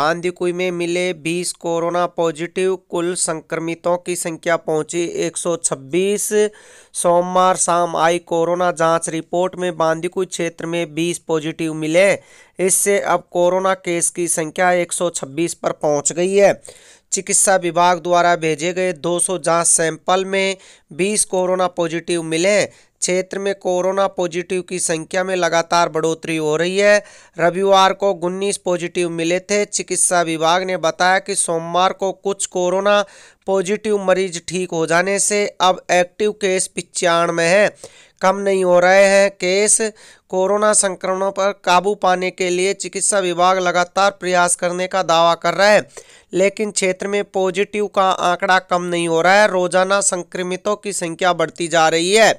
बांदीकुई में मिले 20 corona positive, कुल संक्रमितों की संख्या पहुँची 126 सोमवार शाम आई कोरोना जाँच रिपोर्ट में बांदीकुई क्षेत्र में 20 पॉजिटिव मिले। इससे अब कोरोना केस की संख्या 126 पर पहुँच गई है। चिकित्सा विभाग द्वारा भेजे गए 200 जाँच सैंपल में 20 कोरोना पॉजिटिव मिले क्षेत्र में कोरोना पॉजिटिव की संख्या में लगातार बढ़ोतरी हो रही है। रविवार को उन्नीस पॉजिटिव मिले थे। चिकित्सा विभाग ने बताया कि सोमवार को कुछ कोरोना पॉजिटिव मरीज़ ठीक हो जाने से अब एक्टिव केस पिचानवे है। कम नहीं हो रहे हैं। केस कोरोना संक्रमणों पर काबू पाने के लिए चिकित्सा विभाग लगातार प्रयास करने का दावा कर रहा है, लेकिन क्षेत्र में पॉजिटिव का आंकड़ा कम नहीं हो रहा है। रोज़ाना संक्रमितों की संख्या बढ़ती जा रही है।